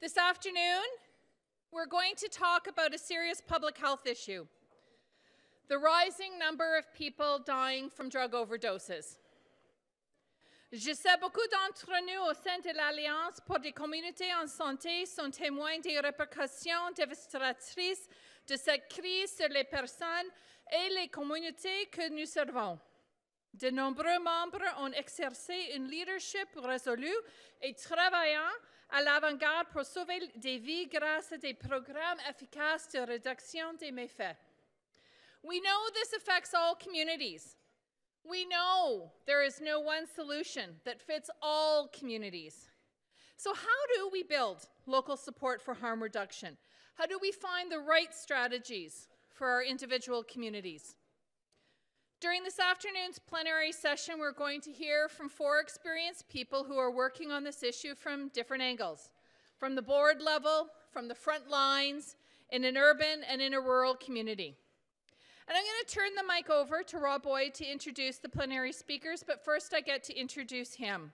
This afternoon, we're going to talk about a serious public health issue the rising number of people dying from drug overdoses. Je sais beaucoup d'entre nous au sein de l'Alliance pour des communautés en santé sont témoins des répercussions dévastatrices de cette crise sur les personnes et les communautés que nous servons. De nombreux membres ont exercé une leadership résolue et travaillant à l'avant-garde pour sauver des vies grâce à des programmes efficaces de réduction des méfaits. We know this affects all communities. We know there is no one solution that fits all communities. So, how do we build local support for harm reduction? How do we find the right strategies for our individual communities? During this afternoon's plenary session, we're going to hear from four experienced people who are working on this issue from different angles from the board level, from the front lines, in an urban and in a rural community. And I'm going to turn the mic over to Rob Boyd to introduce the plenary speakers, but first I get to introduce him.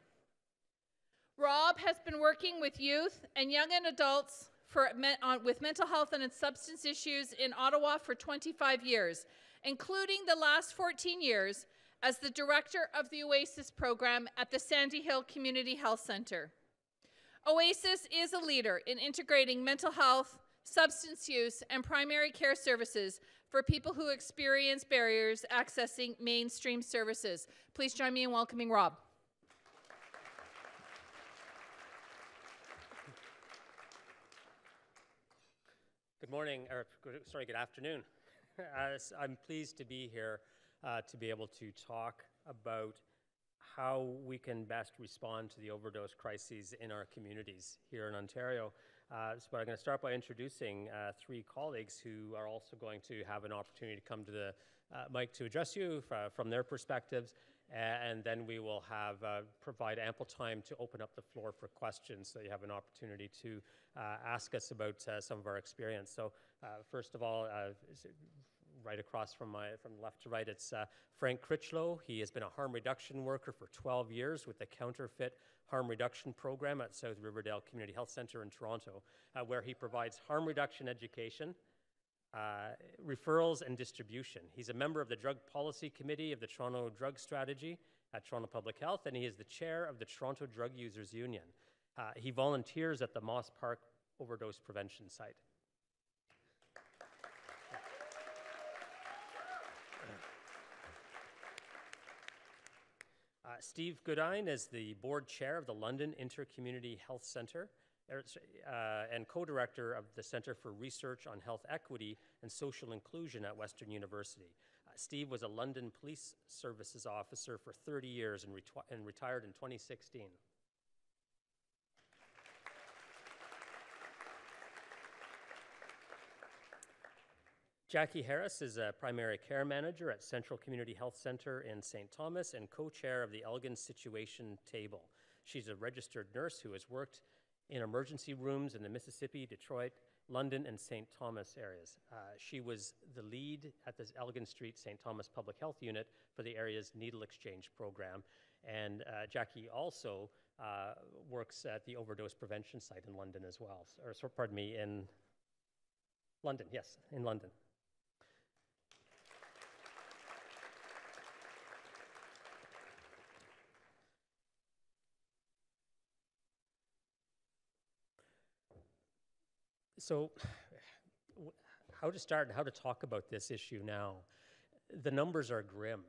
Rob has been working with youth and young and adults for, on, with mental health and substance issues in Ottawa for 25 years, including the last 14 years as the director of the OASIS program at the Sandy Hill Community Health Center. OASIS is a leader in integrating mental health, substance use, and primary care services for people who experience barriers accessing mainstream services. Please join me in welcoming Rob. Good morning, or sorry, good afternoon. I'm pleased to be here uh, to be able to talk about how we can best respond to the overdose crises in our communities here in Ontario. Uh, so I'm going to start by introducing uh, three colleagues who are also going to have an opportunity to come to the uh, mic to address you from their perspectives, and then we will have uh, provide ample time to open up the floor for questions so you have an opportunity to uh, ask us about uh, some of our experience. So first of all, right across from my from left to right, it's Frank Crichlow. He has been a harm reduction worker for 12 years with the COUNTERfit harm reduction program at South Riverdale Community Health Center in Toronto, uh, where he provides harm reduction education, uh, referrals, and distribution. He's a member of the Drug Policy Committee of the Toronto Drug Strategy at Toronto Public Health, and he is the chair of the Toronto Drug Users Union. Uh, he volunteers at the Moss Park Overdose Prevention Site. Steve Goodine is the board chair of the London Intercommunity Health Centre er, uh, and co-director of the Centre for Research on Health Equity and Social Inclusion at Western University. Uh, Steve was a London Police Services officer for 30 years and, and retired in 2016. Jackie Harris is a primary care manager at Central Community Health Center in St. Thomas and co chair of the Elgin Situation Table. She's a registered nurse who has worked in emergency rooms in the Mississippi, Detroit, London, and St. Thomas areas. Uh, she was the lead at the Elgin Street St. Thomas Public Health Unit for the area's needle exchange program. And uh, Jackie also uh, works at the overdose prevention site in London as well. Or, pardon me, in London, yes, in London. So, how to start and how to talk about this issue now? The numbers are grim.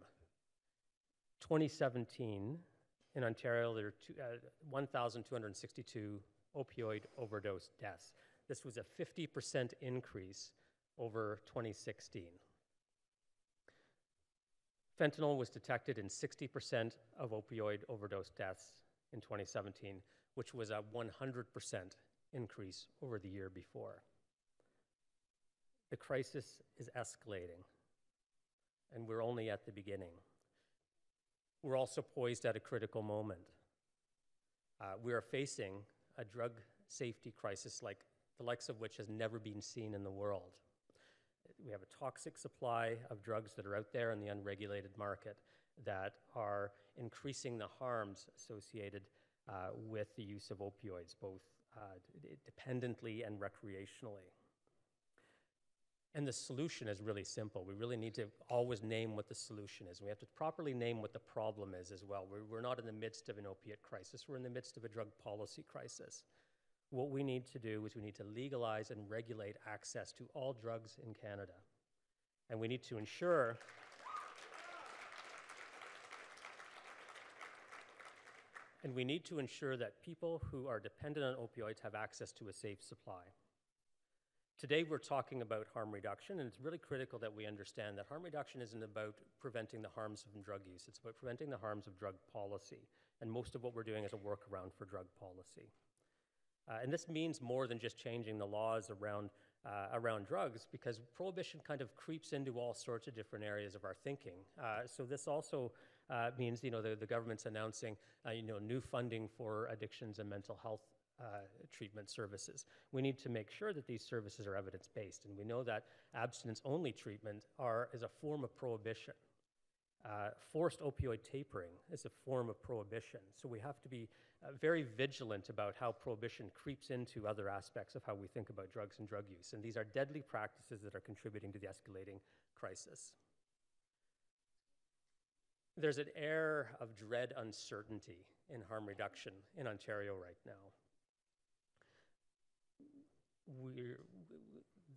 2017, in Ontario, there are uh, 1,262 opioid overdose deaths. This was a 50% increase over 2016. Fentanyl was detected in 60% of opioid overdose deaths in 2017, which was a 100% increase over the year before. The crisis is escalating, and we're only at the beginning. We're also poised at a critical moment. Uh, we are facing a drug safety crisis like the likes of which has never been seen in the world. We have a toxic supply of drugs that are out there in the unregulated market that are increasing the harms associated uh, with the use of opioids, both Uh, dependently and recreationally. And the solution is really simple. We really need to always name what the solution is. We have to properly name what the problem is as well. We're, we're not in the midst of an opiate crisis, we're in the midst of a drug policy crisis. What we need to do is we need to legalize and regulate access to all drugs in Canada. And we need to ensure. And we need to ensure that people who are dependent on opioids have access to a safe supply. Today, we're talking about harm reduction, and it's really critical that we understand that harm reduction isn't about preventing the harms of drug use, it's about preventing the harms of drug policy. And most of what we're doing is a workaround for drug policy. Uh, and this means more than just changing the laws around, uh, around drugs, because prohibition kind of creeps into all sorts of different areas of our thinking. Uh, so this also uh, means, you know, the, the government's announcing, uh, you know, new funding for addictions and mental health uh, treatment services. We need to make sure that these services are evidence based, and we know that abstinence only treatment are, is a form of prohibition. Uh, forced opioid tapering is a form of prohibition, so we have to be uh, very vigilant about how prohibition creeps into other aspects of how we think about drugs and drug use. And these are deadly practices that are contributing to the escalating crisis. There's an air of dread uncertainty in harm reduction in Ontario right now we're,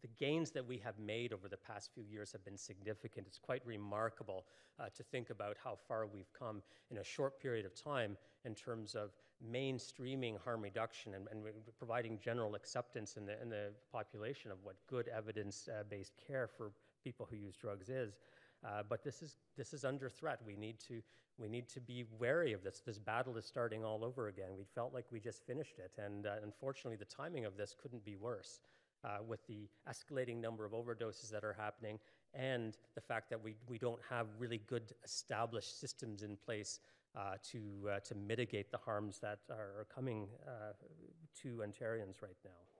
the gains that we have made over the past few years have been significant. It's quite remarkable uh, to think about how far we've come in a short period of time in terms of mainstreaming harm reduction and, and providing general acceptance in the, in the population of what good evidence-based uh, care for people who use drugs is. Uh, but this is this is under threat. We need to we need to be wary of this. This battle is starting all over again. We felt like we just finished it, and uh, unfortunately, the timing of this couldn't be worse. Uh, with the escalating number of overdoses that are happening, and the fact that we, we don't have really good established systems in place uh, to, uh, to mitigate the harms that are coming uh, to Ontarians right now.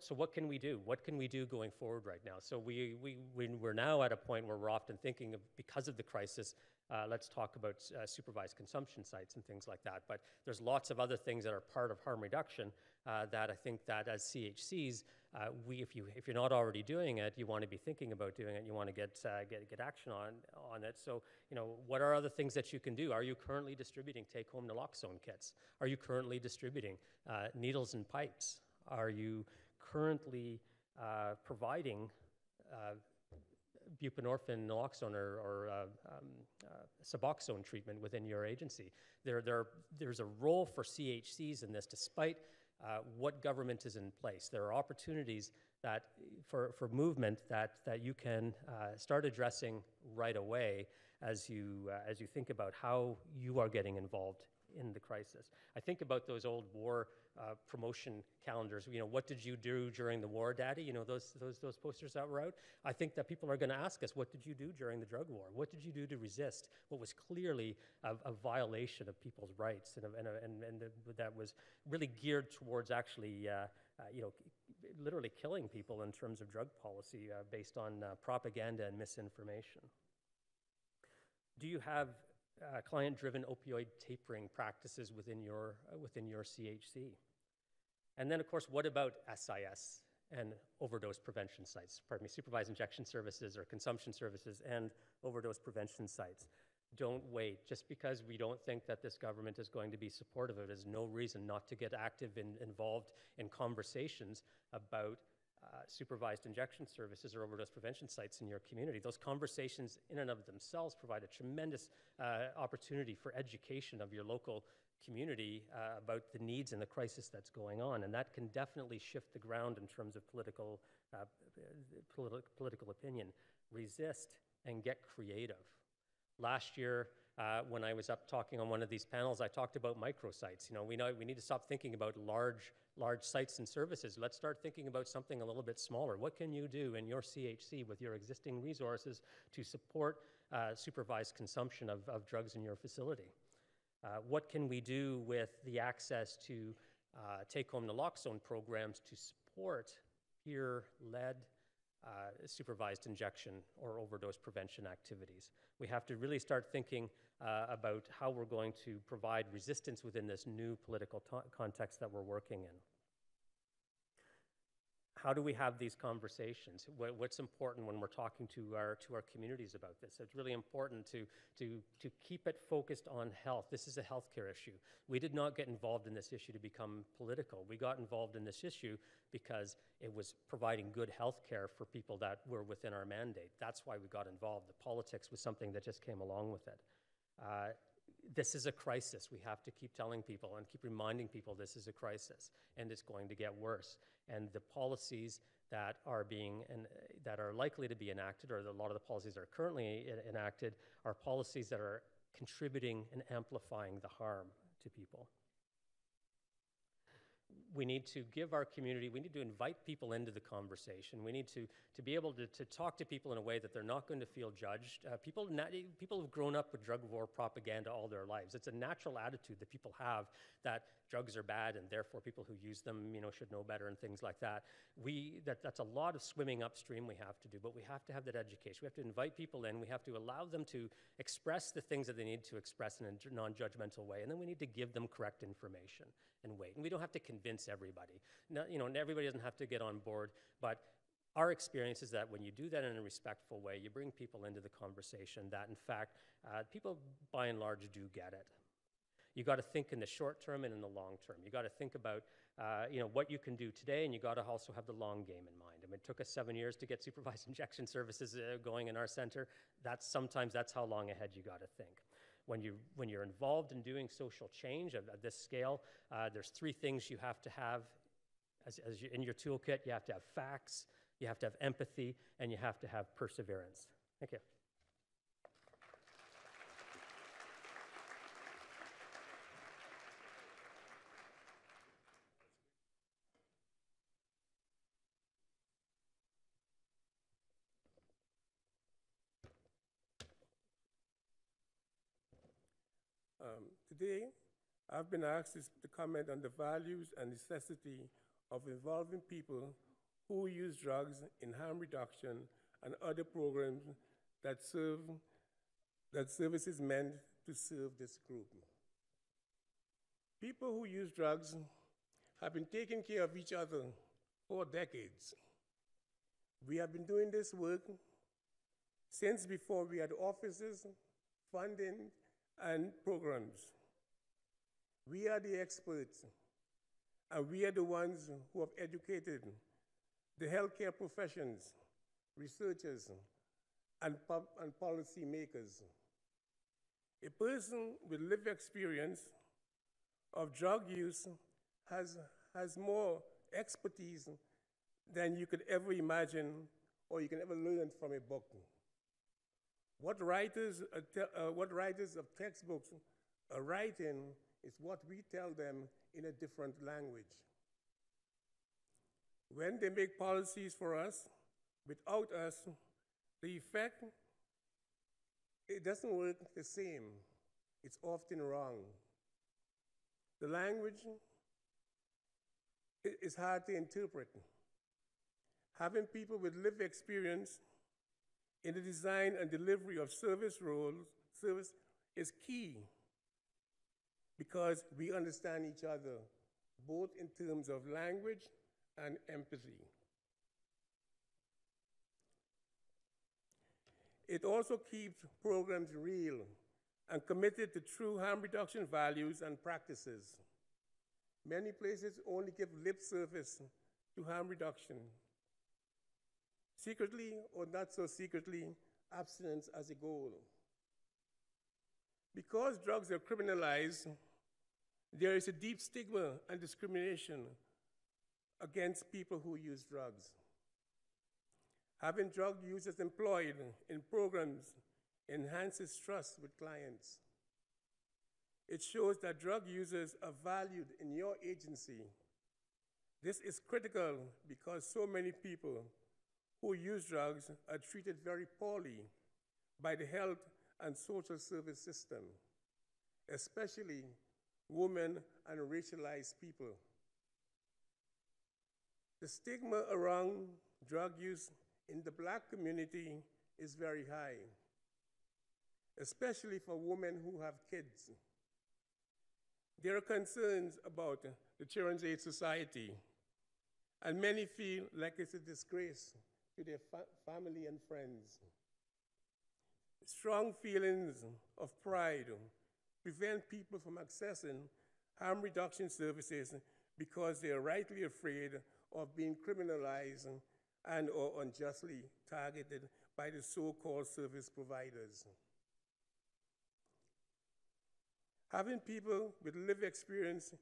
So what can we do? What can we do going forward right now? So we, we, we're now at a point where we're often thinking of, because of the crisis, uh, let's talk about uh, supervised consumption sites and things like that. But there's lots of other things that are part of harm reduction uh, that I think that as CHCs, uh, we, if, you, if you're not already doing it, you want to be thinking about doing it. You want to get, uh, get, get action on, on it. So, you know, what are other things that you can do? Are you currently distributing take-home naloxone kits? Are you currently distributing uh, needles and pipes? Are you currently uh, providing uh, buprenorphine, naloxone, or, or uh, um, uh, Suboxone treatment within your agency. There, there, there's a role for CHCs in this, despite uh, what government is in place. There are opportunities that for, for movement that, that you can uh, start addressing right away as you, as you think about how you are getting involved in the crisis. I think about those old war uh, promotion calendars. You know, what did you do during the war, Daddy? You know, those, those, those posters that were out. I think that people are going to ask us, what did you do during the drug war? What did you do to resist what was clearly a, a violation of people's rights and, and, and, and that was really geared towards actually, uh, uh, you know, literally killing people in terms of drug policy uh, based on uh, propaganda and misinformation. Do you have uh, client-driven opioid tapering practices within your, uh, within your CHC. And then, of course, what about SIS and overdose prevention sites? Pardon me, supervised injection services or consumption services and overdose prevention sites. Don't wait. Just because we don't think that this government is going to be supportive of it is no reason not to get active and involved in conversations about uh, supervised injection services or overdose prevention sites in your community. Those conversations, in and of themselves, provide a tremendous uh, opportunity for education of your local community uh, about the needs and the crisis that's going on. And that can definitely shift the ground in terms of political, uh, politi political opinion. Resist and get creative. Last year, uh, when I was up talking on one of these panels, I talked about microsites. You know, we know we need to stop thinking about large, large sites and services. Let's start thinking about something a little bit smaller. What can you do in your CHC with your existing resources to support uh, supervised consumption of, of drugs in your facility? Uh, what can we do with the access to uh, take-home naloxone programs to support peer-led uh, supervised injection or overdose prevention activities. We have to really start thinking uh, about how we're going to provide resistance within this new political context that we're working in. How do we have these conversations? What, what's important when we're talking to our to our communities about this? It's really important to to to keep it focused on health. This is a healthcare issue. We did not get involved in this issue to become political. We got involved in this issue because it was providing good health care for people that were within our mandate. That's why we got involved. The politics was something that just came along with it. Uh, this is a crisis. We have to keep telling people and keep reminding people this is a crisis and it's going to get worse. And the policies that are being and that are likely to be enacted, or the, a lot of the policies that are currently en- enacted, are policies that are contributing and amplifying the harm to people we need to give our community, we need to invite people into the conversation. We need to, to be able to, to talk to people in a way that they're not going to feel judged. Uh, people, na- people have grown up with drug war propaganda all their lives. It's a natural attitude that people have that drugs are bad and therefore people who use them you know, should know better and things like that. We, that. That's a lot of swimming upstream we have to do, but we have to have that education. We have to invite people in. We have to allow them to express the things that they need to express in a non judgmental way. And then we need to give them correct information and wait. And we don't have to convince everybody. No, you know, and everybody doesn't have to get on board, but our experience is that when you do that in a respectful way, you bring people into the conversation that, in fact, uh, people by and large do get it. You got to think in the short term and in the long term. You got to think about, uh, you know, what you can do today, and you got to also have the long game in mind. I mean, it took us seven years to get supervised injection services uh, going in our center. That's sometimes that's how long ahead you got to think when, you, when you're involved in doing social change of this scale, uh, there's three things you have to have as, as you, in your toolkit. You have to have facts, you have to have empathy, and you have to have perseverance. Thank you. Um, today, I've been asked to comment on the values and necessity of involving people who use drugs in harm reduction and other programs that serve that services meant to serve this group. People who use drugs have been taking care of each other for decades. We have been doing this work since before we had offices, funding, and programs. We are the experts, and we are the ones who have educated the healthcare professions, researchers, and, and policy makers. A person with lived experience of drug use has, has more expertise than you could ever imagine or you can ever learn from a book. What writers, uh, uh, what writers of textbooks are writing is what we tell them in a different language. When they make policies for us, without us, the effect, it doesn't work the same. It's often wrong. The language is hard to interpret. Having people with lived experience in the design and delivery of service roles, service is key because we understand each other, both in terms of language and empathy. It also keeps programs real and committed to true harm reduction values and practices. Many places only give lip service to harm reduction, secretly or not so secretly, abstinence as a goal. Because drugs are criminalized, there is a deep stigma and discrimination against people who use drugs. Having drug users employed in programs enhances trust with clients. It shows that drug users are valued in your agency. This is critical because so many people who use drugs are treated very poorly by the health and social service system, especially women and racialized people. The stigma around drug use in the black community is very high. especially for women who have kids. There are concerns about the Children's Aid Society, and many feel like it's a disgrace to their fa- family and friends. Strong feelings of pride prevent people from accessing harm reduction services because they are rightly afraid of being criminalized and or unjustly targeted by the so-called service providers. Having people with lived experience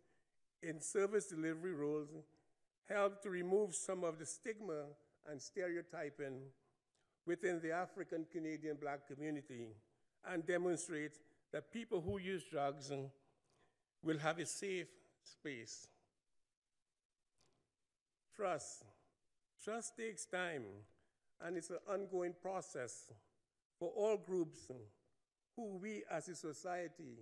in service delivery roles help to remove some of the stigma and stereotyping within the African Canadian black community and demonstrate that people who use drugs will have a safe space. Trust. Trust takes time, and it's an ongoing process for all groups who we as a society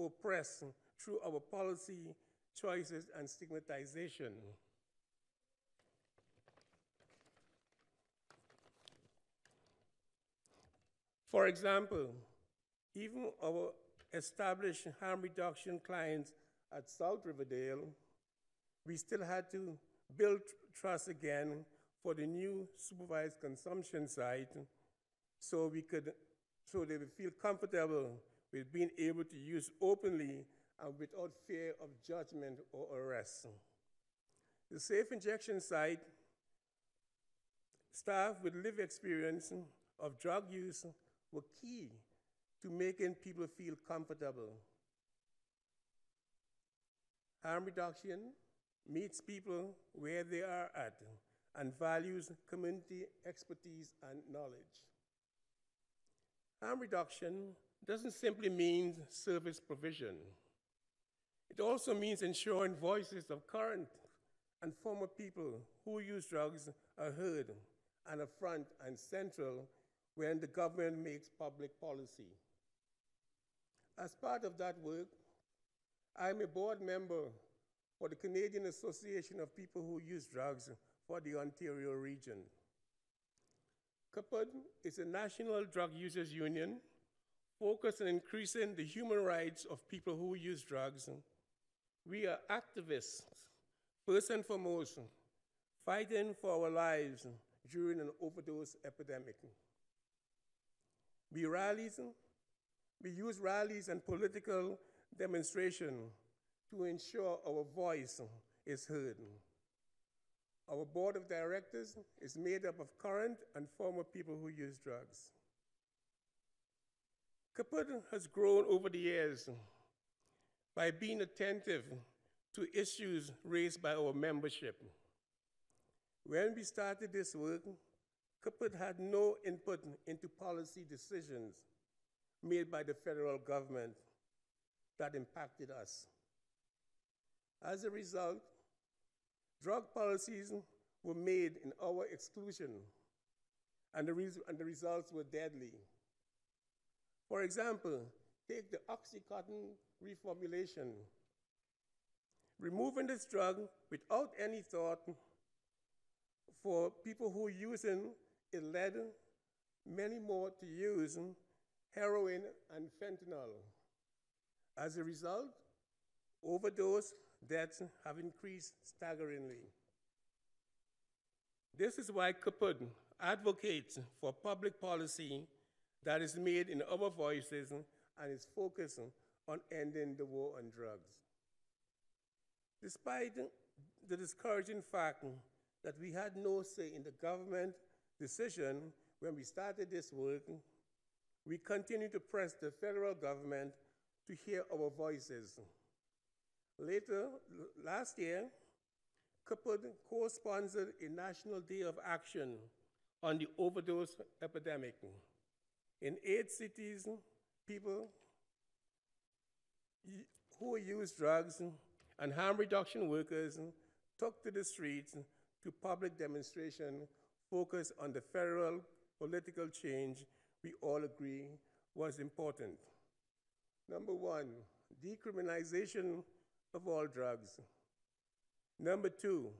oppress through our policy choices and stigmatization. For example, even our established harm reduction clients at South Riverdale, we still had to build trust again for the new supervised consumption site so we could so they would feel comfortable with being able to use openly and without fear of judgment or arrest. The safe injection site staff with lived experience of drug use were key to making people feel comfortable. Harm reduction meets people where they are at and values community expertise and knowledge. Harm reduction doesn't simply mean service provision. It also means ensuring voices of current and former people who use drugs are heard and are front and central when the government makes public policy. As part of that work, I'm a board member for the Canadian Association of People Who Use Drugs for the Ontario region. CAPUD is a national drug users union focused on increasing the human rights of people who use drugs. We are activists, first and foremost, fighting for our lives during an overdose epidemic. We rallies, we use rallies and political demonstration to ensure our voice is heard. Our board of directors is made up of current and former people who use drugs. CAPUD has grown over the years by being attentive to issues raised by our membership. When we started this work, CAPUD had no input into policy decisions made by the federal government that impacted us. As a result, drug policies were made in our exclusion, and the, and the results were deadly. For example, take the Oxycontin reformulation. Removing this drug without any thought for people who are using it led many more to use heroin and fentanyl. As a result, overdose deaths have increased staggeringly. This is why CAPUD advocates for public policy that is made in our voices and is focused on ending the war on drugs. Despite the discouraging fact that we had no say in the government decision when we started this work, we continue to press the federal government to hear our voices. Later, last year, CAPUD co-sponsored a National Day of Action on the overdose epidemic. In eight cities, people who use drugs and harm reduction workers took to the streets to public demonstration focused on the federal political change we all agree was important. Number one, decriminalization of all drugs. Number two,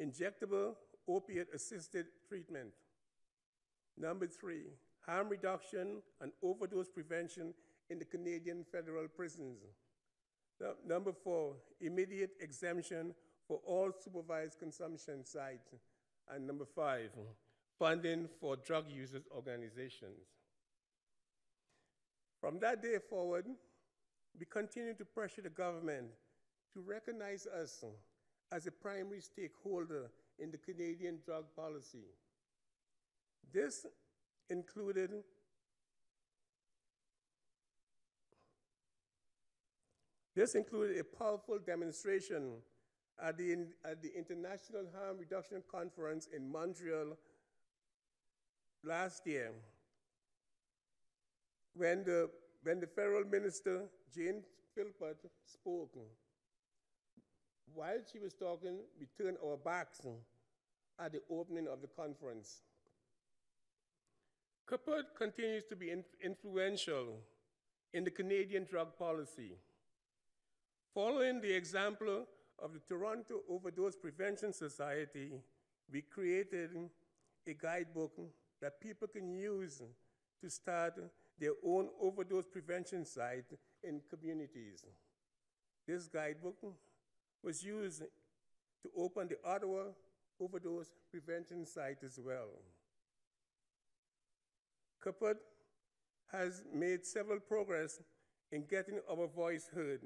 injectable opiate assisted treatment. Number three, harm reduction, and overdose prevention in the Canadian federal prisons. Nu- Number four, immediate exemption for all supervised consumption sites. And number five, funding for drug users organizations. From that day forward, we continue to pressure the government to recognize us as a primary stakeholder in the Canadian drug policy. This included This included a powerful demonstration at the, at the International Harm Reduction Conference in Montreal last year when the, when the federal minister, Jane Philpott, spoke. While she was talking, we turned our backs at the opening of the conference. CAPUD continues to be in- influential in the Canadian drug policy. Following the example of the Toronto Overdose Prevention Society, we created a guidebook that people can use to start their own overdose prevention site in communities. This guidebook was used to open the Ottawa overdose prevention site as well. CAPUD has made several progress in getting our voice heard.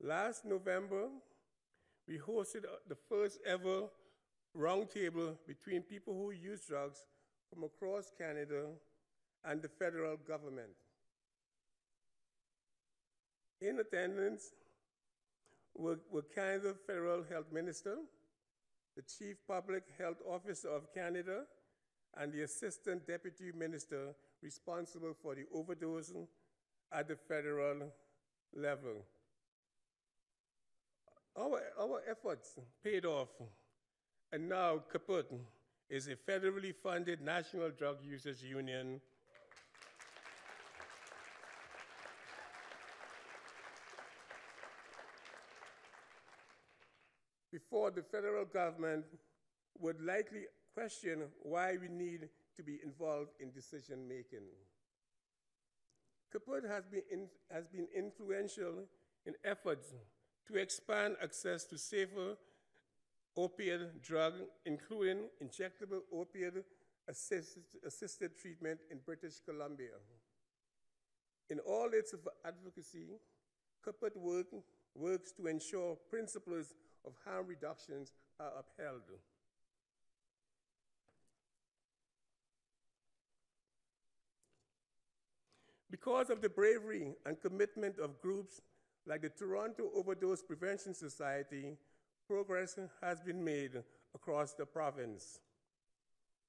Last November, we hosted the first ever roundtable between people who use drugs from across Canada and the federal government. In attendance were, were Canada Federal Health Minister, the Chief Public Health Officer of Canada, and the Assistant Deputy Minister responsible for the overdose at the federal level. Our, our efforts paid off, and now CAPUD is a federally funded national drug users union. Before the federal government would likely question why we need to be involved in decision making. CAPUD has been, in, has been influential in efforts to expand access to safer opioid drug, including injectable opioid assisted, assisted treatment in British Columbia. In all its advocacy, CAPUD work, works to ensure principles of harm reductions are upheld. Because of the bravery and commitment of groups like the Toronto Overdose Prevention Society, progress has been made across the province.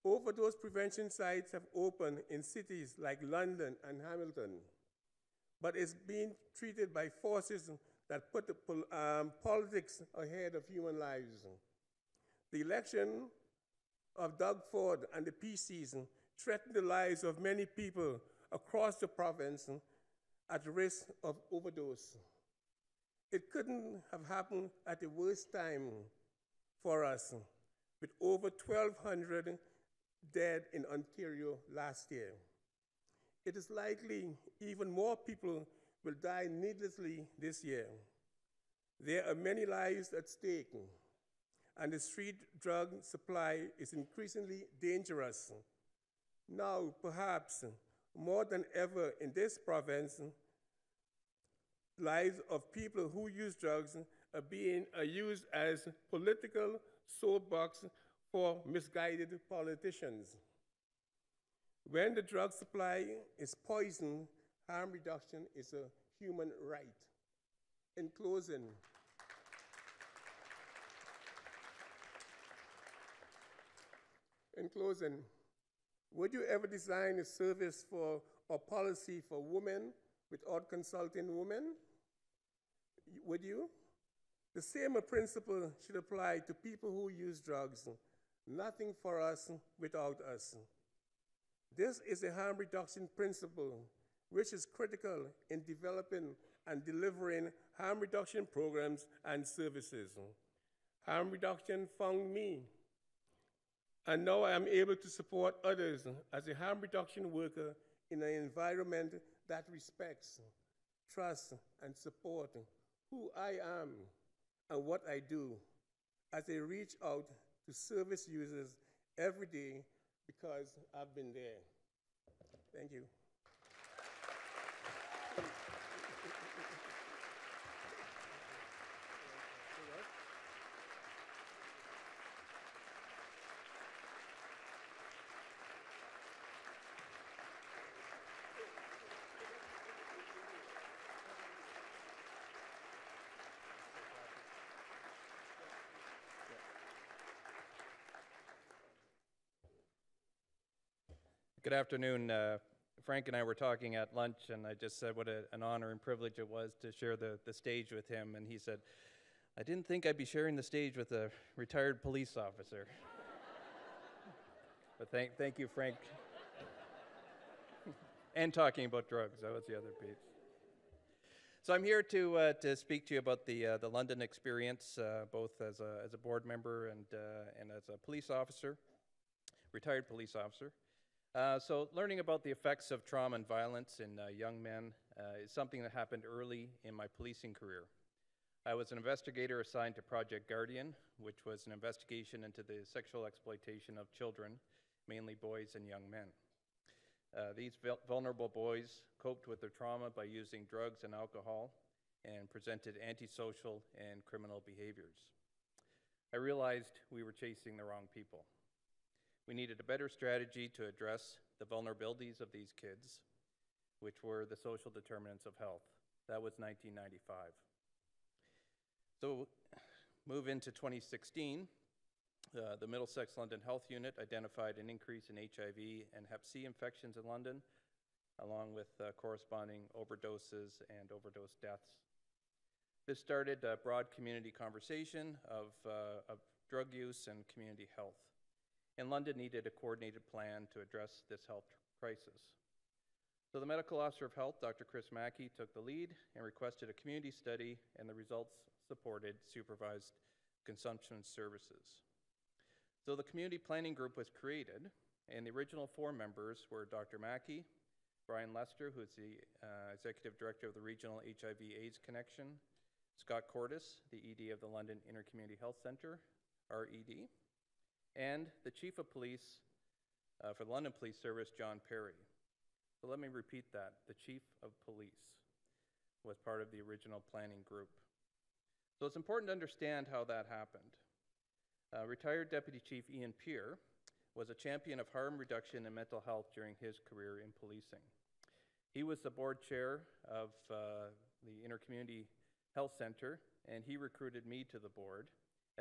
Overdose prevention sites have opened in cities like London and Hamilton, but it's being treated by forces that put um, politics ahead of human lives. The election of Doug Ford and the peace season threatened the lives of many people across the province at risk of overdose. It couldn't have happened at the worst time for us, with over 1,200 dead in Ontario last year. It is likely even more people will die needlessly this year. There are many lives at stake, and the street drug supply is increasingly dangerous. Now, perhaps more than ever in this province, lives of people who use drugs are being are used as political soapbox for misguided politicians. When the drug supply is poisoned, harm reduction is a human right. In closing, in closing, would you ever design a service for or policy for women without consulting women? Would you? The same principle should apply to people who use drugs. Nothing for us without us. This is a harm reduction principle which is critical in developing and delivering harm reduction programs and services. Harm reduction found me And now I am able to support others as a harm reduction worker in an environment that respects, trusts, and supports who I am and what I do as I reach out to service users every day because I've been there. Thank you. Good afternoon. Uh, Frank and I were talking at lunch, and I just said what a, an honor and privilege it was to share the, the stage with him. And he said, I didn't think I'd be sharing the stage with a retired police officer. but thank, thank you, Frank. and talking about drugs, that was the other piece. So I'm here to, uh, to speak to you about the, uh, the London experience, uh, both as a, as a board member and, uh, and as a police officer, retired police officer. Uh, so, learning about the effects of trauma and violence in uh, young men uh, is something that happened early in my policing career. I was an investigator assigned to Project Guardian, which was an investigation into the sexual exploitation of children, mainly boys and young men. Uh, these vulnerable boys coped with their trauma by using drugs and alcohol and presented antisocial and criminal behaviors. I realized we were chasing the wrong people. We needed a better strategy to address the vulnerabilities of these kids, which were the social determinants of health. That was 1995. So, move into 2016. Uh, the Middlesex London Health Unit identified an increase in HIV and Hep C infections in London, along with uh, corresponding overdoses and overdose deaths. This started a broad community conversation of, uh, of drug use and community health and London needed a coordinated plan to address this health crisis. So the medical officer of health, Dr. Chris Mackie, took the lead and requested a community study, and the results supported supervised consumption services. So the community planning group was created, and the original four members were Dr. Mackie, Brian Lester, who is the uh, executive director of the Regional HIV/AIDS Connection, Scott Courtice, the ED of the London Intercommunity Health Center, RED, and the Chief of Police uh, for the London Police Service, John Pare. So let me repeat that. The Chief of Police was part of the original planning group. So it's important to understand how that happened. Uh, retired Deputy Chief Ian Peer was a champion of harm reduction and mental health during his career in policing. He was the board chair of uh, the Intercommunity Health Center, and he recruited me to the board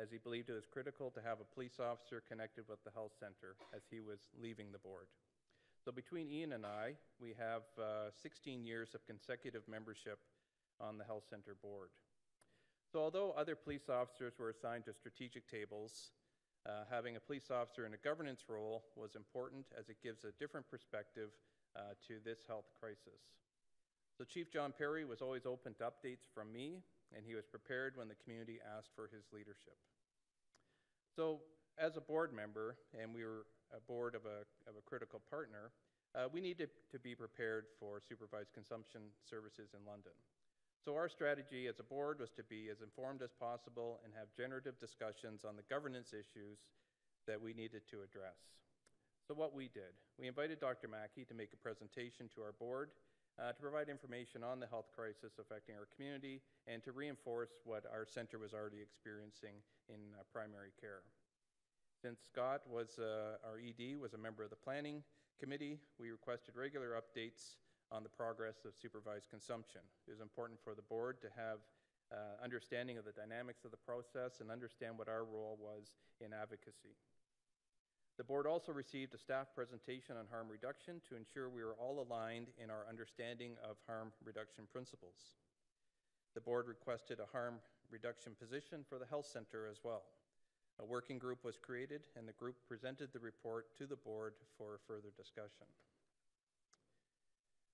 as he believed it was critical to have a police officer connected with the health center as he was leaving the board. So between Ian and I, we have uh, 16 years of consecutive membership on the health center board. So although other police officers were assigned to strategic tables, uh, having a police officer in a governance role was important as it gives a different perspective uh, to this health crisis. So Chief John Pare was always open to updates from me, and he was prepared when the community asked for his leadership. So, as a board member, and we were a board of a, of a critical partner, uh, we needed to be prepared for supervised consumption services in London. So, our strategy as a board was to be as informed as possible and have generative discussions on the governance issues that we needed to address. So, what we did, we invited Dr. Mackie to make a presentation to our board uh, to provide information on the health crisis affecting our community and to reinforce what our center was already experiencing in uh, primary care. Since Scott was uh, our ED, was a member of the planning committee, we requested regular updates on the progress of supervised consumption. It was important for the board to have uh, understanding of the dynamics of the process and understand what our role was in advocacy. The board also received a staff presentation on harm reduction to ensure we are all aligned in our understanding of harm reduction principles. The board requested a harm reduction position for the health center as well. A working group was created and the group presented the report to the board for further discussion.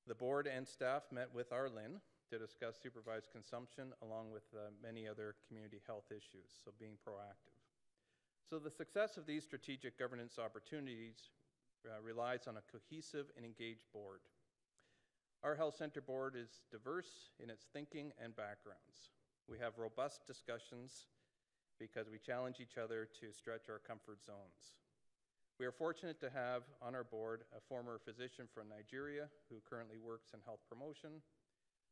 The board and staff met with Arlin to discuss supervised consumption along with uh, many other community health issues, so being proactive. So the success of these strategic governance opportunities uh, relies on a cohesive and engaged board. Our Health Center board is diverse in its thinking and backgrounds. We have robust discussions because we challenge each other to stretch our comfort zones. We are fortunate to have on our board a former physician from Nigeria who currently works in health promotion,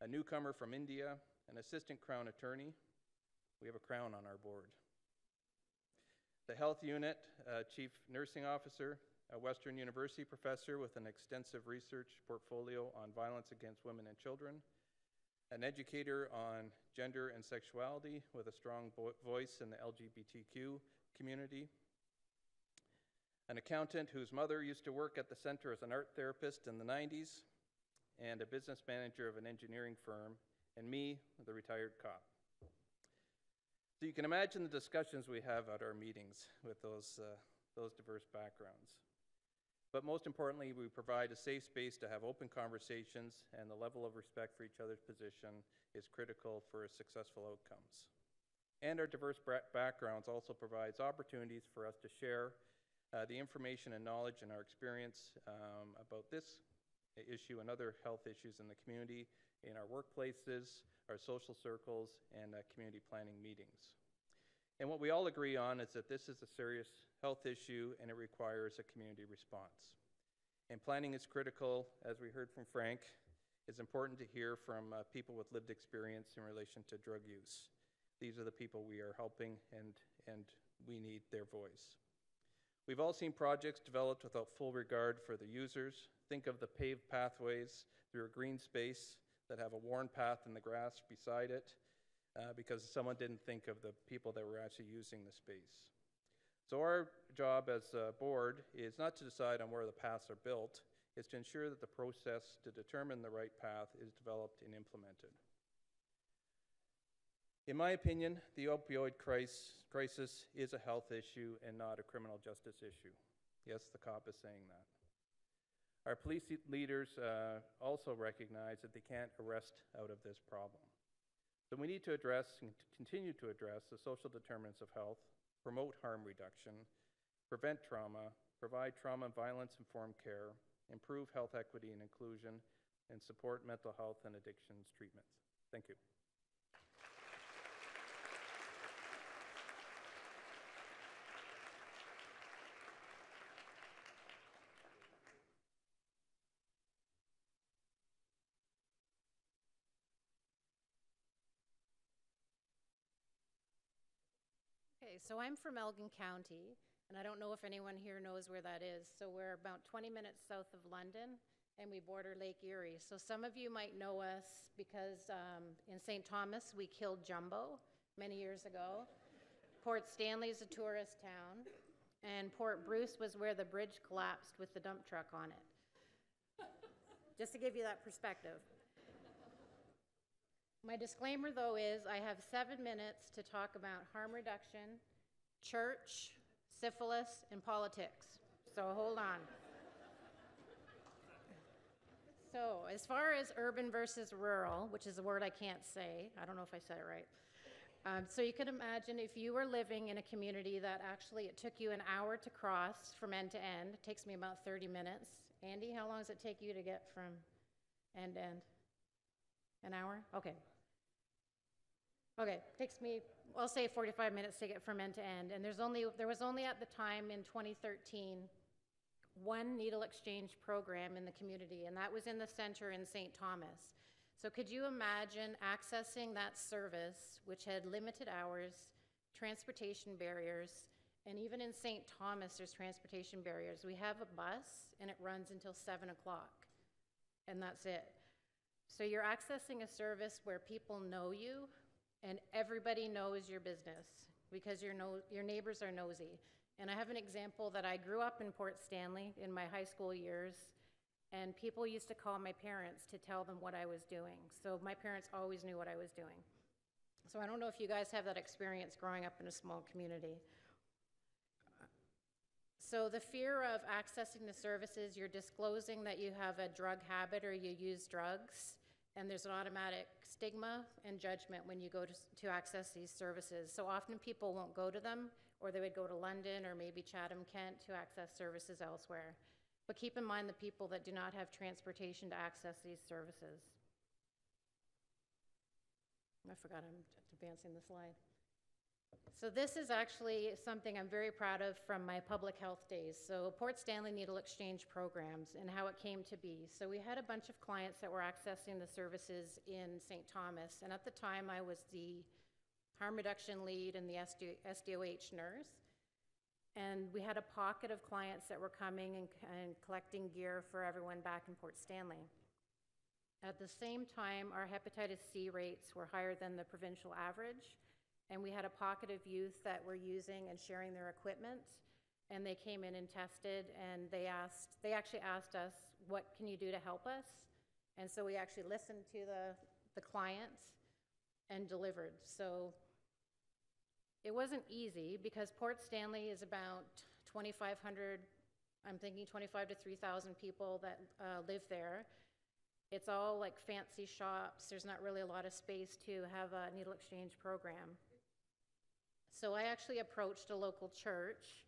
a newcomer from India, an assistant crown attorney. We have a crown on our board. The health unit uh, chief nursing officer, a Western University professor with an extensive research portfolio on violence against women and children, an educator on gender and sexuality with a strong vo- voice in the LGBTQ community, an accountant whose mother used to work at the center as an art therapist in the 90s, and a business manager of an engineering firm, and me, the retired cop. So you can imagine the discussions we have at our meetings with those, uh, those diverse backgrounds. But most importantly, we provide a safe space to have open conversations, and the level of respect for each other's position is critical for successful outcomes. And our diverse backgrounds also provides opportunities for us to share uh, the information and knowledge and our experience um, about this issue and other health issues in the community in our workplaces, our social circles, and uh, community planning meetings. And what we all agree on is that this is a serious health issue and it requires a community response. And planning is critical, as we heard from Frank. It's important to hear from uh, people with lived experience in relation to drug use. These are the people we are helping, and, and we need their voice. We've all seen projects developed without full regard for the users. Think of the paved pathways through a green space that have a worn path in the grass beside it uh, because someone didn't think of the people that were actually using the space. So our job as a board is not to decide on where the paths are built, it's to ensure that the process to determine the right path is developed and implemented. In my opinion, the opioid crisis, crisis is a health issue and not a criminal justice issue. Yes, the cop is saying that. Our police leaders uh, also recognize that they can't arrest out of this problem. So we need to address and continue to address the social determinants of health, promote harm reduction, prevent trauma, provide trauma and violence informed care, improve health equity and inclusion, and support mental health and addictions treatments. Thank you. Okay, so I'm from Elgin County, and I don't know if anyone here knows where that is. So we're about 20 minutes south of London, and we border Lake Erie. So some of you might know us because um, in St. Thomas, we killed Jumbo many years ago. Port Stanley is a tourist town, and Port Bruce was where the bridge collapsed with the dump truck on it. Just to give you that perspective. My disclaimer, though, is I have seven minutes to talk about harm reduction, church, syphilis, and politics. So hold on. So, as far as urban versus rural, which is a word I can't say, I don't know if I said it right. Um, so, you can imagine if you were living in a community that actually it took you an hour to cross from end to end, it takes me about 30 minutes. Andy, how long does it take you to get from end to end? An hour? Okay. Okay, takes me, I'll say 45 minutes to get from end to end. And there's only, there was only at the time in 2013 one needle exchange program in the community, and that was in the center in St. Thomas. So could you imagine accessing that service, which had limited hours, transportation barriers, and even in St. Thomas, there's transportation barriers. We have a bus, and it runs until 7 o'clock, and that's it. So you're accessing a service where people know you, and everybody knows your business because your, no, your neighbors are nosy. And I have an example that I grew up in Port Stanley in my high school years, and people used to call my parents to tell them what I was doing. So my parents always knew what I was doing. So I don't know if you guys have that experience growing up in a small community. So the fear of accessing the services, you're disclosing that you have a drug habit or you use drugs, and there's an automatic stigma and judgment when you go to, to access these services. So often people won't go to them, or they would go to London or maybe Chatham, Kent to access services elsewhere. But keep in mind the people that do not have transportation to access these services. I forgot I'm advancing the slide. So this is actually something I'm very proud of from my public health days. So Port Stanley Needle Exchange programs and how it came to be. So we had a bunch of clients that were accessing the services in St. Thomas, and at the time I was the harm reduction lead and the SD SDOH nurse. And we had a pocket of clients that were coming and, and collecting gear for everyone back in Port Stanley. At the same time, our hepatitis C rates were higher than the provincial average, and we had a pocket of youth that were using and sharing their equipment, and they came in and tested, and they asked, they actually asked us, what can you do to help us? And so we actually listened to the, the clients and delivered. So it wasn't easy because Port Stanley is about 2,500, I'm thinking 25 to 3,000 people that uh, live there. It's all like fancy shops. There's not really a lot of space to have a needle exchange program. So I actually approached a local church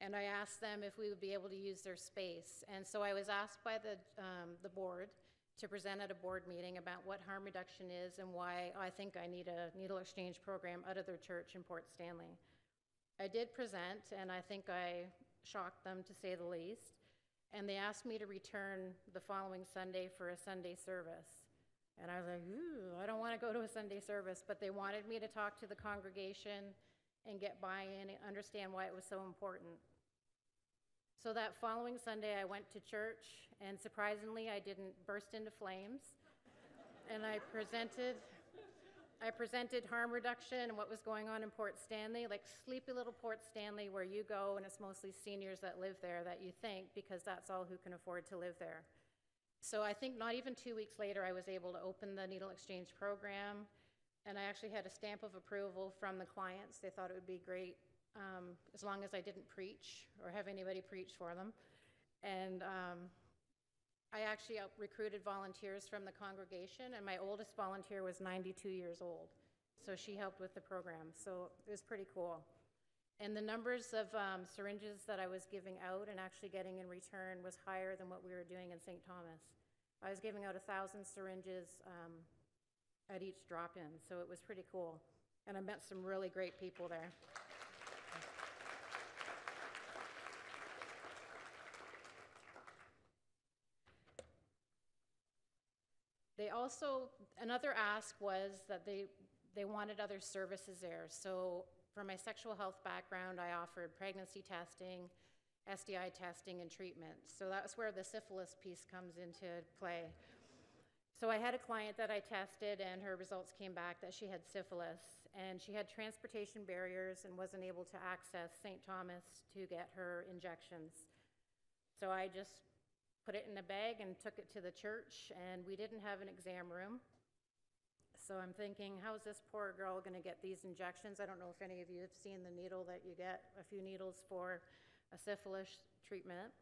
and I asked them if we would be able to use their space. And so I was asked by the, um, the board to present at a board meeting about what harm reduction is and why I think I need a needle exchange program out of their church in Port Stanley. I did present, and I think I shocked them to say the least. And they asked me to return the following Sunday for a Sunday service. And I was like, ooh, I don't want to go to a Sunday service, but they wanted me to talk to the congregation and get buy-in and understand why it was so important. So that following Sunday, I went to church, and surprisingly, I didn't burst into flames. And I presented, I presented harm reduction and what was going on in Port Stanley, like sleepy little Port Stanley where you go and it's mostly seniors that live there that you think because that's all who can afford to live there. So I think not even two weeks later, I was able to open the needle exchange program. And I actually had a stamp of approval from the clients. They thought it would be great um, as long as I didn't preach or have anybody preach for them. And um, I actually recruited volunteers from the congregation, and my oldest volunteer was 92 years old. So she helped with the program. So it was pretty cool. And the numbers of um, syringes that I was giving out and actually getting in return was higher than what we were doing in St. Thomas. I was giving out a thousand syringes um, at each drop-in, so it was pretty cool. And I met some really great people there. They also, another ask was that they, they wanted other services there. So for my sexual health background, I offered pregnancy testing, STI testing, and treatment. So that's where the syphilis piece comes into play. So I had a client that I tested, and her results came back that she had syphilis, and she had transportation barriers and wasn't able to access St. Thomas to get her injections. So I just put it in a bag and took it to the church, and we didn't have an exam room. So I'm thinking, how's this poor girl going to get these injections? I don't know if any of you have seen the needle that you get, a few needles for a syphilis treatment.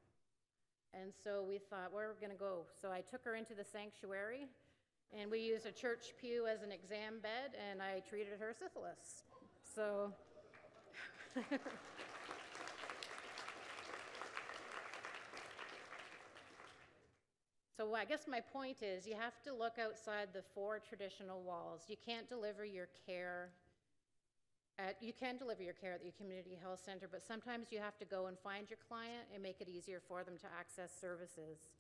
And so we thought, where are we going to go? So I took her into the sanctuary, and we used a church pew as an exam bed, and I treated her syphilis. So. So I guess my point is you have to look outside the four traditional walls. You can't deliver your care at, you can deliver your care at your community health center, but sometimes you have to go and find your client and make it easier for them to access services.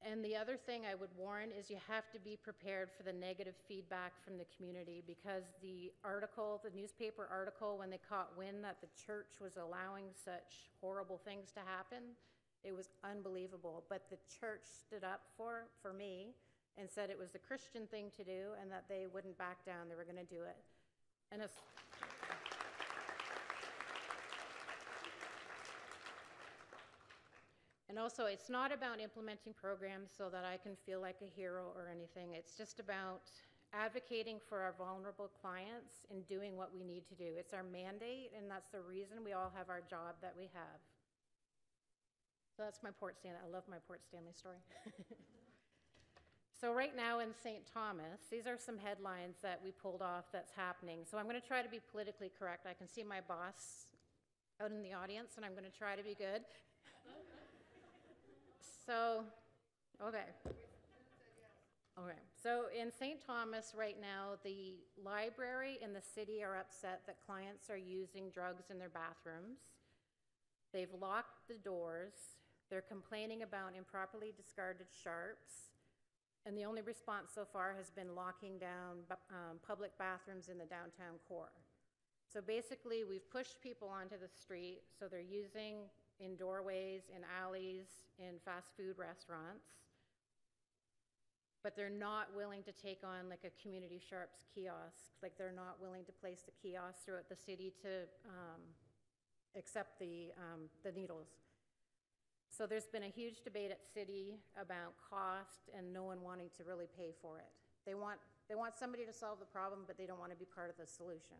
And the other thing I would warn is you have to be prepared for the negative feedback from the community because the article, the newspaper article, when they caught wind that the church was allowing such horrible things to happen, it was unbelievable. But the church stood up for, for me and said it was the Christian thing to do and that they wouldn't back down, they were going to do it. And And also, it's not about implementing programs so that I can feel like a hero or anything. It's just about advocating for our vulnerable clients and doing what we need to do. It's our mandate, and that's the reason we all have our job that we have. So that's my Port Stanley. I love my Port Stanley story. So right now in St. Thomas, these are some headlines that we pulled off that's happening. So I'm going to try to be politically correct. I can see my boss out in the audience, and I'm going to try to be good. So, okay. Okay, so in St. Thomas right now, the library and the city are upset that clients are using drugs in their bathrooms. They've locked the doors. They're complaining about improperly discarded sharps. And the only response so far has been locking down um, public bathrooms in the downtown core. So basically, we've pushed people onto the street, so they're using in doorways, in alleys, in fast food restaurants. But they're not willing to take on like a community sharps kiosk, like they're not willing to place the kiosks throughout the city to um, accept the, um, the needles. So there's been a huge debate at city about cost and no one wanting to really pay for it. They want, they want somebody to solve the problem, but they don't want to be part of the solution.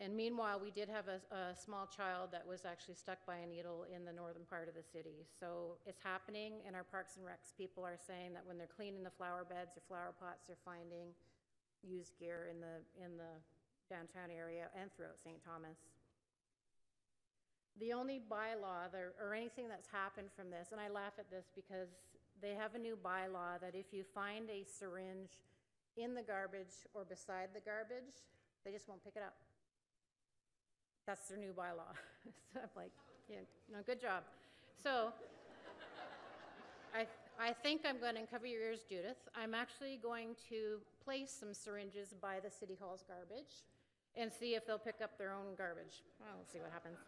And meanwhile, we did have a, a small child that was actually stuck by a needle in the northern part of the city. So it's happening, and our Parks and Recs people are saying that when they're cleaning the flower beds or flower pots, they're finding used gear in the, in the downtown area and throughout St. Thomas. The only bylaw there, or anything that's happened from this, and I laugh at this because they have a new bylaw that if you find a syringe in the garbage or beside the garbage, they just won't pick it up. That's their new bylaw. so I'm like, yeah, no, good job. So I, I think I'm going to cover your ears, Judith. I'm actually going to place some syringes by the city hall's garbage and see if they'll pick up their own garbage. Well, we'll see what happens.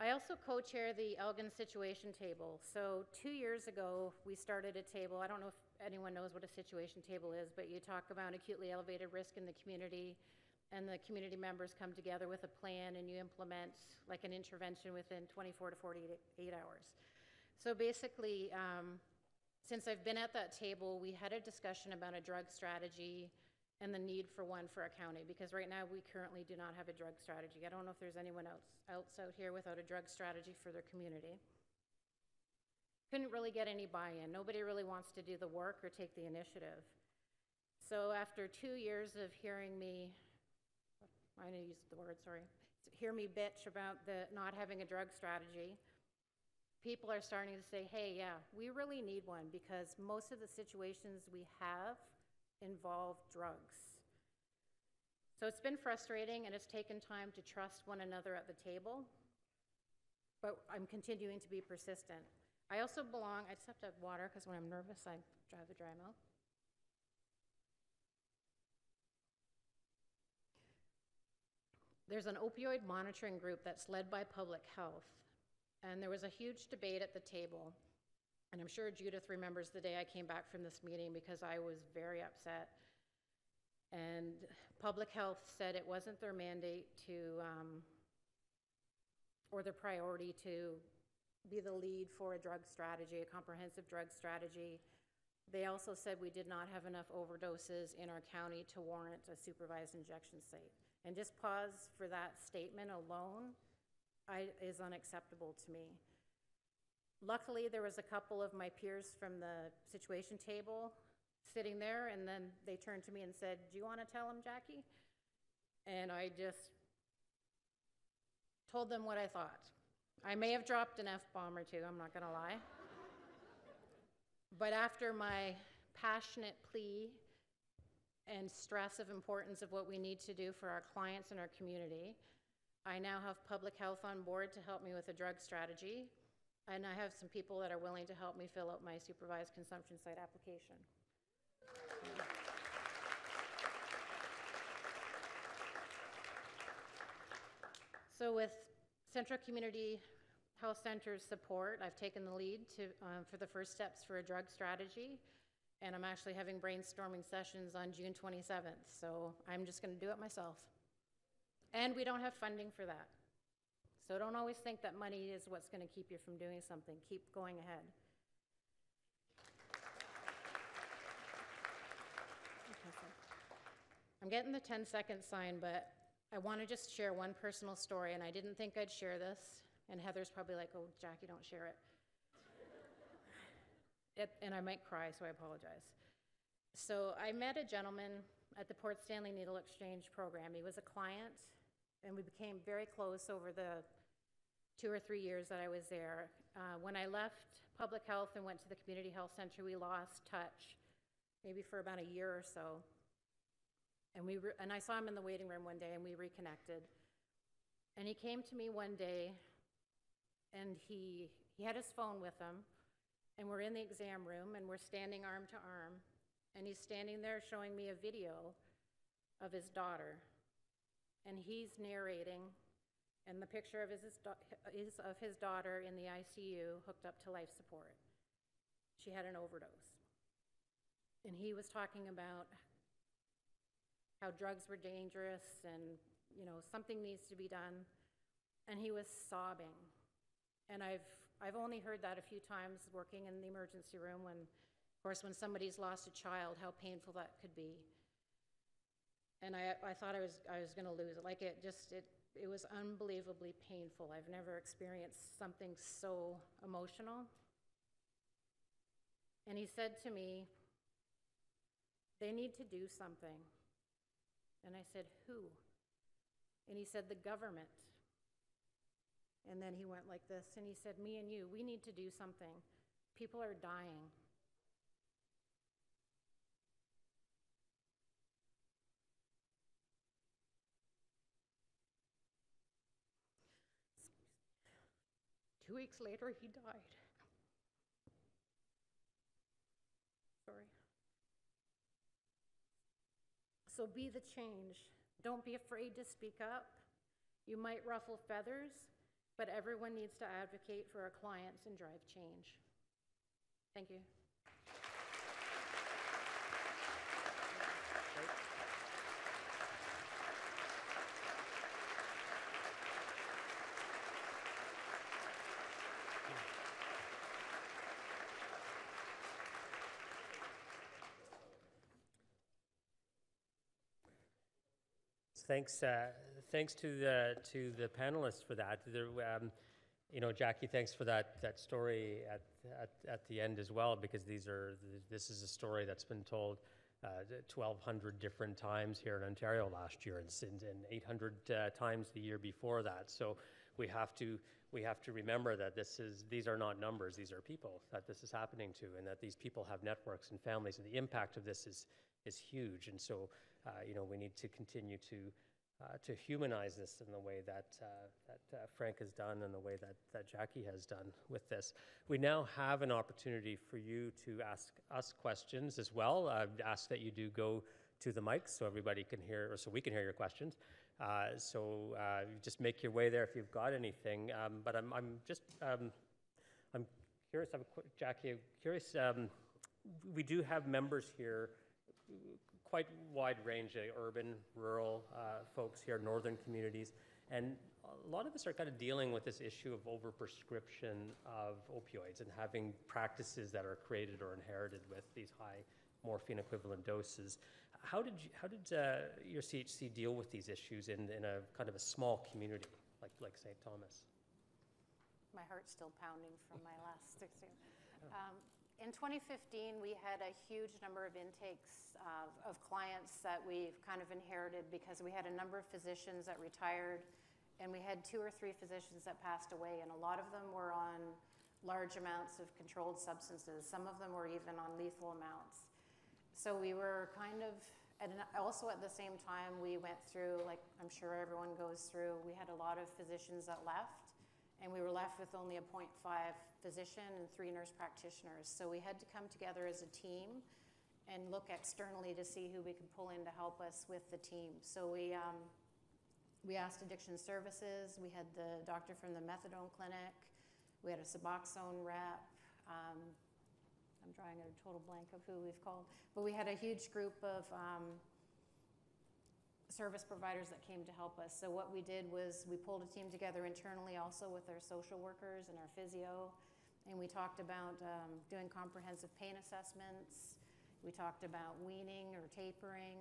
I also co-chair the Elgin Situation Table. So two years ago, we started a table. I don't know if anyone knows what a situation table is, but you talk about acutely elevated risk in the community, and the community members come together with a plan, and you implement like an intervention within 24 to 48 hours. So basically, um, since I've been at that table, we had a discussion about a drug strategy and the need for one for our county, because right now we currently do not have a drug strategy. I don't know if there's anyone else, else out here without a drug strategy for their community. Couldn't really get any buy-in. Nobody really wants to do the work or take the initiative. So after two years of hearing me, I know you used the word, sorry, hear me bitch about the not having a drug strategy, people are starting to say, hey, yeah, we really need one because most of the situations we have involve drugs. So it's been frustrating and it's taken time to trust one another at the table, but I'm continuing to be persistent. I also belong, I just have to have water because when I'm nervous, I drive a dry mouth. There's an opioid monitoring group that's led by public health, and there was a huge debate at the table. And I'm sure Judith remembers the day I came back from this meeting because I was very upset. And public health said it wasn't their mandate to, um, or their priority to be the lead for a drug strategy, a comprehensive drug strategy. They also said we did not have enough overdoses in our county to warrant a supervised injection site. And just pause for that statement alone I, is unacceptable to me. Luckily, there was a couple of my peers from the situation table sitting there, and then they turned to me and said, Do you want to tell them, Jackie? And I just told them what I thought. I may have dropped an F bomb or two, I'm not going to lie. but after my passionate plea and stress of importance of what we need to do for our clients and our community, I now have public health on board to help me with a drug strategy. And I have some people that are willing to help me fill out my supervised consumption site application. So with Central Community Health Center's support, I've taken the lead to, um, for the first steps for a drug strategy. And I'm actually having brainstorming sessions on June 27th. So I'm just going to do it myself. And we don't have funding for that. So don't always think that money is what's going to keep you from doing something. Keep going ahead. I'm getting the 10 second sign, but I want to just share one personal story, and I didn't think I'd share this, and Heather's probably like, oh, Jackie, don't share it. it and I might cry, so I apologize. So I met a gentleman at the Port Stanley Needle Exchange program. He was a client, and we became very close over the two or three years that I was there. Uh, when I left public health and went to the community health center, we lost touch, maybe for about a year or so. And we re- and I saw him in the waiting room one day, and we reconnected. And he came to me one day, and he he had his phone with him, and we're in the exam room, and we're standing arm to arm, and he's standing there showing me a video of his daughter, and he's narrating, and the picture of his is of his daughter in the ICU hooked up to life support. She had an overdose, and he was talking about how drugs were dangerous and, you know, something needs to be done. And he was sobbing. And I've, I've only heard that a few times working in the emergency room when, of course, when somebody's lost a child, how painful that could be. And I, I thought I was, I was going to lose it. Like it just, it, it was unbelievably painful. I've never experienced something so emotional. And he said to me, they need to do something. And I said, Who? And he said, The government. And then he went like this and he said, Me and you, we need to do something. People are dying. Two weeks later, he died. Sorry. So be the change. Don't be afraid to speak up. You might ruffle feathers, but everyone needs to advocate for our clients and drive change. Thank you. Thanks, uh, thanks to the to the panelists for that. There, um, you know, Jackie, thanks for that that story at, at at the end as well, because these are this is a story that's been told uh, 1,200 different times here in Ontario last year, and, and 800 uh, times the year before that. So we have to we have to remember that this is these are not numbers; these are people that this is happening to, and that these people have networks and families, and the impact of this is is huge. And so you know, we need to continue to uh, to humanize this in the way that uh, that uh, Frank has done and the way that that Jackie has done with this. We now have an opportunity for you to ask us questions as well. I'd ask that you do go to the mic so everybody can hear, or so we can hear your questions. Uh, so uh, just make your way there if you've got anything. Um, but I'm, I'm just um, I'm curious. I'm Jackie. I'm curious. Um, we do have members here quite wide range of urban, rural uh, folks here, northern communities. And a lot of us are kind of dealing with this issue of overprescription of opioids and having practices that are created or inherited with these high morphine equivalent doses. How did, you, how did uh, your CHC deal with these issues in, in a kind of a small community like, like St. Thomas? My heart's still pounding from my last six years. Um, in 2015, we had a huge number of intakes of, clients that we've kind of inherited because we had a number of physicians that retired and we had two or three physicians that passed away and a lot of them were on large amounts of controlled substances. Some of them were even on lethal amounts. So we were kind of, and also at the same time we went through, like I'm sure everyone goes through, we had a lot of physicians that left and we were left with only a 0.5 physician and three nurse practitioners. So we had to come together as a team and look externally to see who we could pull in to help us with the team. So we, um, we asked Addiction Services, we had the doctor from the methadone clinic, we had a Suboxone rep. Um, I'm drawing a total blank of who we've called, but we had a huge group of um, service providers that came to help us. So what we did was we pulled a team together internally also with our social workers and our physio, and we talked about um, doing comprehensive pain assessments. We talked about weaning or tapering.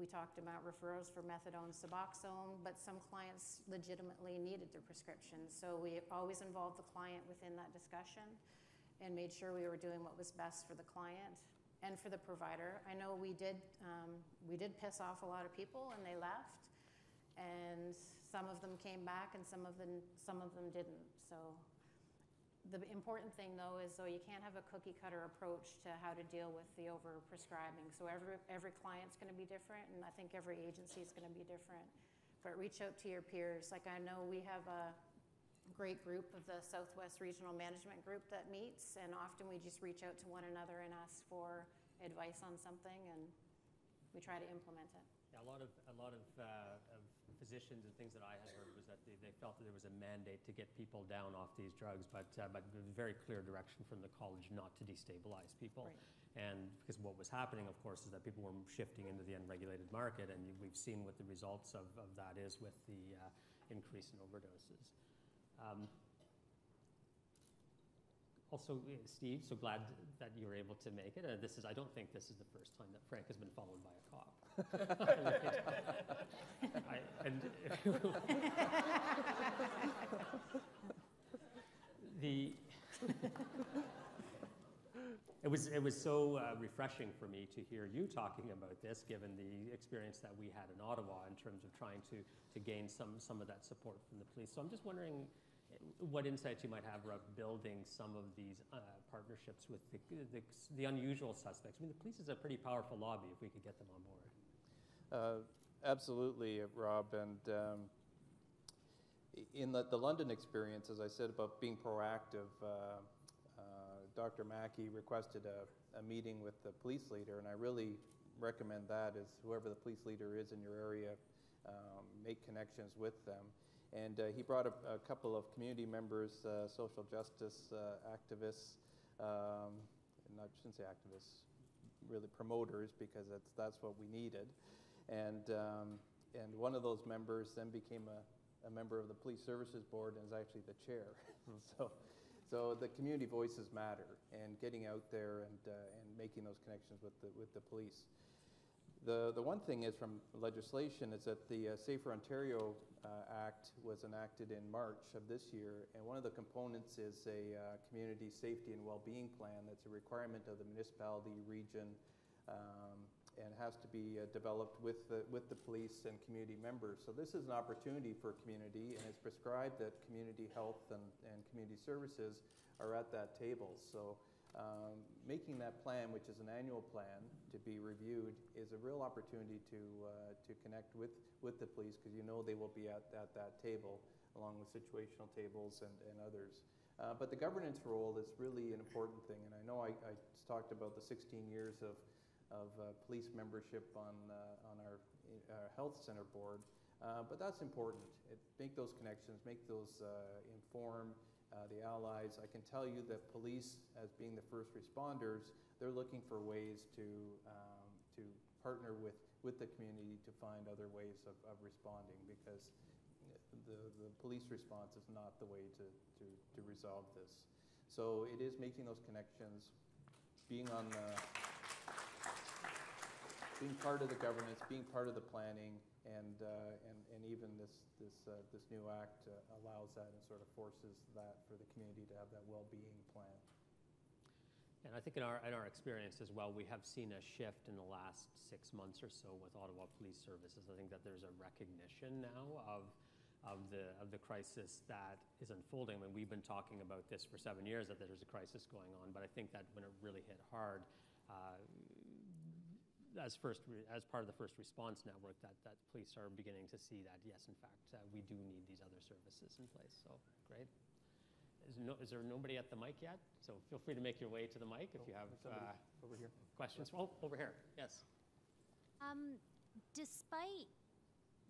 We talked about referrals for methadone, Suboxone, but some clients legitimately needed their prescriptions. So we always involved the client within that discussion and made sure we were doing what was best for the client and for the provider. I know we did, um, we did piss off a lot of people and they left. And some of them came back and some of them, some of them didn't. So the important thing though is though you can't have a cookie cutter approach to how to deal with the overprescribing. So every, every client's gonna be different and I think every agency is gonna be different. But reach out to your peers. Like I know we have a great group of the Southwest Regional Management Group that meets and often we just reach out to one another and ask for advice on something and we try to implement it. Yeah, a lot of, a lot of, uh, of physicians and things that I had heard was that they, they felt that there was a mandate to get people down off these drugs, but, uh, but there was very clear direction from the college not to destabilize people. Right. And because what was happening, of course, is that people were shifting into the unregulated market, and we've seen what the results of, of that is with the uh, increase in overdoses. Um, also, uh, Steve, so glad that you were able to make it. Uh, this is, I don't think this is the first time that Frank has been followed by a cop. I, and the it was it was so uh, refreshing for me to hear you talking about this, given the experience that we had in Ottawa in terms of trying to to gain some some of that support from the police. So I'm just wondering what insights you might have about building some of these uh, partnerships with the, the, the unusual suspects. I mean, the police is a pretty powerful lobby if we could get them on board. Uh, Absolutely, Rob, and um, in the, the London experience, as I said about being proactive, uh, uh, Dr. Mackie requested a, a meeting with the police leader, and I really recommend that as whoever the police leader is in your area, um, make connections with them. And uh, he brought a, a couple of community members, uh, social justice uh, activists, um, and I shouldn't say activists, really promoters, because that's, that's what we needed. And, um, and one of those members then became a, a member of the Police Services Board and is actually the chair. so, so the community voices matter, and getting out there and, uh, and making those connections with the, with the police. The, the one thing is from legislation is that the uh, Safer Ontario uh, Act was enacted in March of this year, and one of the components is a uh, community safety and well-being plan that's a requirement of the municipality, region, um, and has to be uh, developed with the, with the police and community members. So this is an opportunity for community, and it's prescribed that community health and, and community services are at that table. So um, making that plan, which is an annual plan to be reviewed, is a real opportunity to, uh, to connect with, with the police because you know they will be at, at that table along with situational tables and, and others. Uh, but the governance role is really an important thing, and I know I, I talked about the 16 years of, of uh, police membership on, uh, on our, our health center board, uh, but that's important. It, make those connections, make those uh, inform uh, the allies. I can tell you that police, as being the first responders, they're looking for ways to, um, to partner with, with the community to find other ways of, of responding because the, the police response is not the way to, to, to resolve this. So it is making those connections, being on the, being part of the governance, being part of the planning, and, uh, and, and even this, this, uh, this new act uh, allows that and sort of forces that for the community to have that well-being plan. And I think in our, in our experience as well, we have seen a shift in the last six months or so with Ottawa Police Services. I think that there's a recognition now of, of, the, of the crisis that is unfolding. I mean, we've been talking about this for seven years, that there's a crisis going on, but I think that when it really hit hard, uh, as first re- as part of the first response network that, that police are beginning to see that yes in fact uh, we do need these other services in place so great. Is, no, is there nobody at the mic yet? So feel free to make your way to the mic if you have uh, Over here. questions. Oh over here yes. Um, despite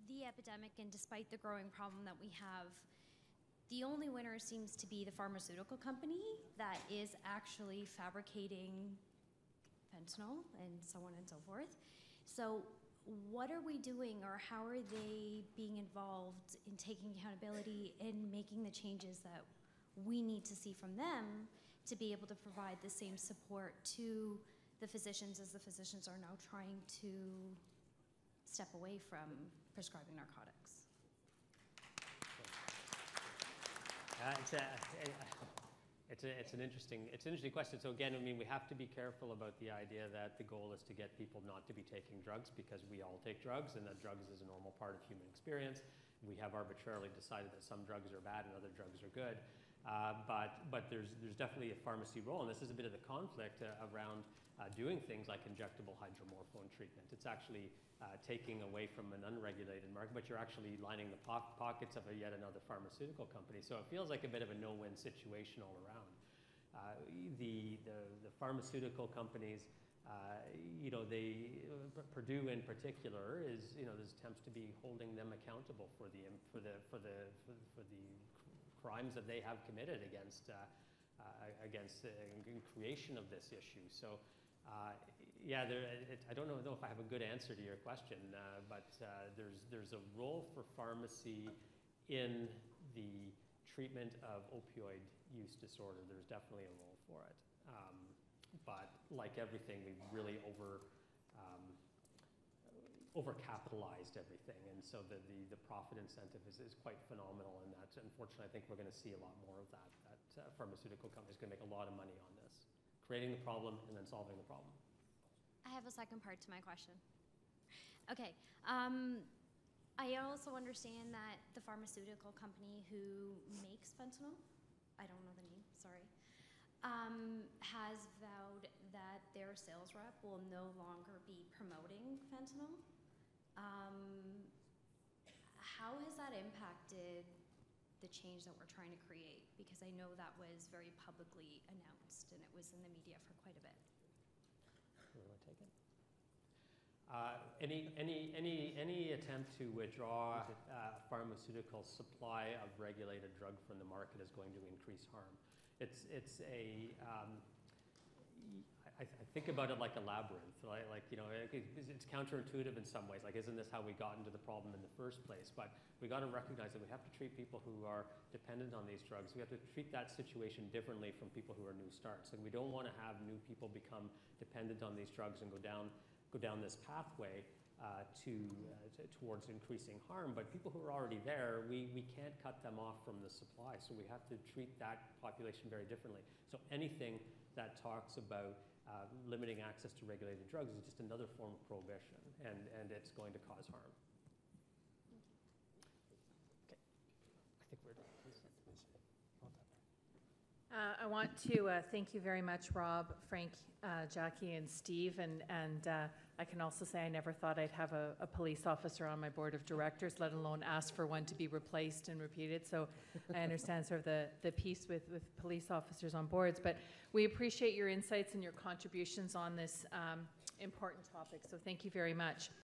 the epidemic and despite the growing problem that we have, the only winner seems to be the pharmaceutical company that is actually fabricating fentanyl and so on and so forth. So, what are we doing, or how are they being involved in taking accountability and making the changes that we need to see from them to be able to provide the same support to the physicians as the physicians are now trying to step away from prescribing narcotics? Uh, it's, a, it's, a, it's an interesting it's an interesting question. So again, I mean, we have to be careful about the idea that the goal is to get people not to be taking drugs because we all take drugs and that drugs is a normal part of human experience. We have arbitrarily decided that some drugs are bad and other drugs are good. Uh, but but there's there's definitely a pharmacy role, and this is a bit of the conflict uh, around uh, doing things like injectable hydromorphone treatment. It's actually uh, taking away from an unregulated market, but you're actually lining the po- pockets of a yet another pharmaceutical company. So it feels like a bit of a no-win situation all around. Uh, the, the the pharmaceutical companies. Uh, you know, they, uh, Purdue in particular is, you know, there's attempts to be holding them accountable for the, for the, for the, for, the crimes that they have committed against, uh, uh, against the in creation of this issue. So, uh, yeah, there, it, I don't know, if I have a good answer to your question, uh, but uh, there's, there's a role for pharmacy in the treatment of opioid use disorder. There's definitely a role for it. Um, but like everything, we've really over um, overcapitalized everything, and so the, the, the profit incentive is, is quite phenomenal, and that unfortunately I think we're going to see a lot more of that. That uh, pharmaceutical companies going to make a lot of money on this, creating the problem and then solving the problem. I have a second part to my question. Okay. Um, I also understand that the pharmaceutical company who makes fentanyl, I don't know the name, sorry, um, has vowed that their sales rep will no longer be promoting fentanyl. Um, how has that impacted the change that we're trying to create? Because I know that was very publicly announced and it was in the media for quite a bit. You want to take it? Uh, any, any, any, any attempt to withdraw uh, pharmaceutical supply of regulated drug from the market is going to increase harm. It's, it's a, um, I, I think about it like a labyrinth, like, like you know, it, it's counterintuitive in some ways. Like, isn't this how we got into the problem in the first place? But we got to recognize that we have to treat people who are dependent on these drugs. We have to treat that situation differently from people who are new starts. And we don't want to have new people become dependent on these drugs and go down, go down this pathway uh, to, uh, to, towards increasing harm. But people who are already there, we, we can't cut them off from the supply. So we have to treat that population very differently. So anything that talks about uh, limiting access to regulated drugs is just another form of prohibition, and, and it's going to cause harm. Okay, I think we're done. Uh, I want to uh, thank you very much, Rob, Frank, uh, Jackie, and Steve. And, and uh, I can also say I never thought I'd have a, a police officer on my board of directors, let alone ask for one to be replaced and repeated. So I understand sort of the, the piece with, with police officers on boards. But we appreciate your insights and your contributions on this um, important topic. So thank you very much.